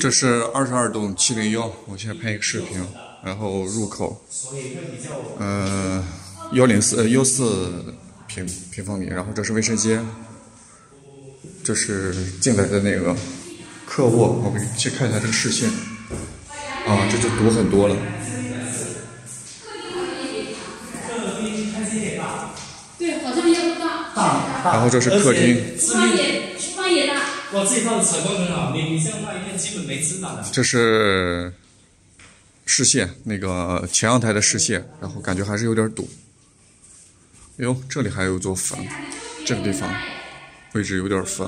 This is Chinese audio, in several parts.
这是二十二栋七零幺，我现在拍一个视频，然后入口，呃，幺零四呃幺四平平方米，然后这是卫生间，这是进来的那个客卧，我们去看一下这个视线，啊，这就堵很多了。对，好像也大。大。然后这是客厅。厨房也，厨房也大。哇，这套采光很好，你你像外面基本没吃的。这是视线，那个前阳台的视线，然后感觉还是有点堵。哎呦，这里还有座坟，这个地方位置有点坟。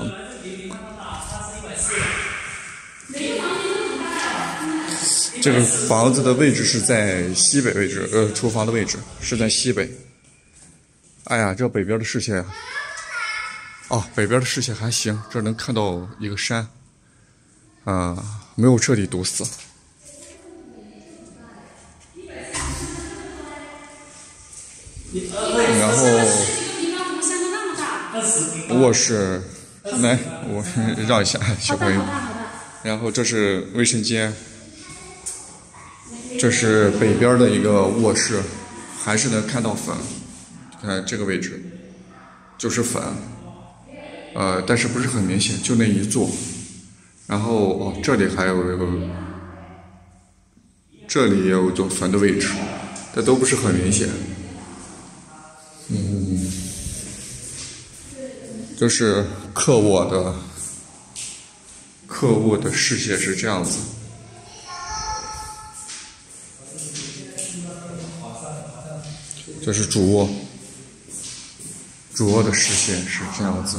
这个房子的位置是在西北位置，呃，厨房的位置是在西北。哎呀，这北边的视线，哦，北边的视线还行，这能看到一个山，啊，没有彻底堵死。然后卧室，来，我让一下小朋友。然后这是卫生间，这是北边的一个卧室，还是能看到粉。看这个位置，就是坟，呃，但是不是很明显，就那一座。然后哦，这里还有一个，这里也有座坟的位置，但都不是很明显。嗯，就是客卧的，客卧的视线是这样子。这是主卧。主卧的视线是这样子。